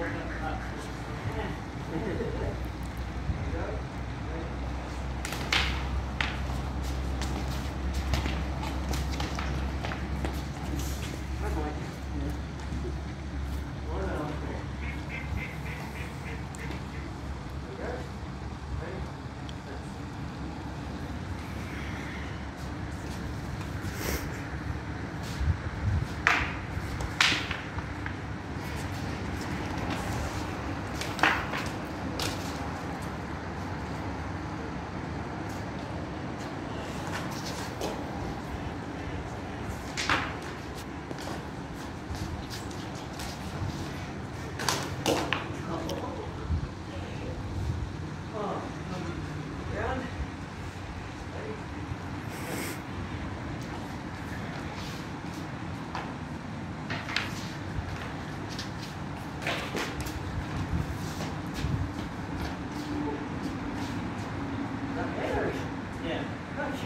Thank you. Good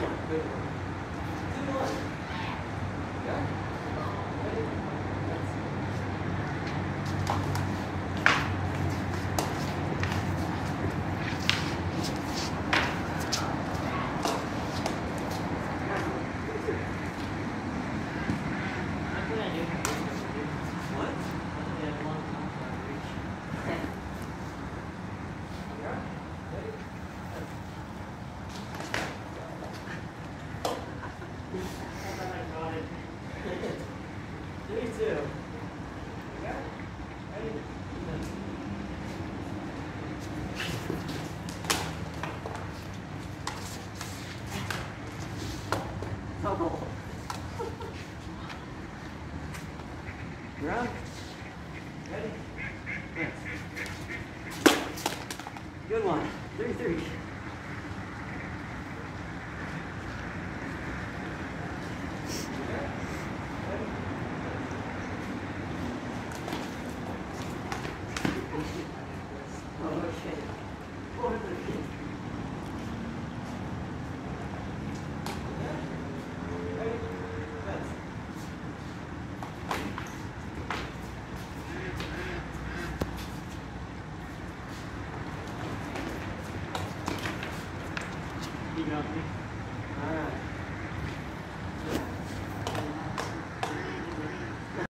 one, good one. Good one. 82. Yeah? Oh. Good one. Three, three. Got. All right.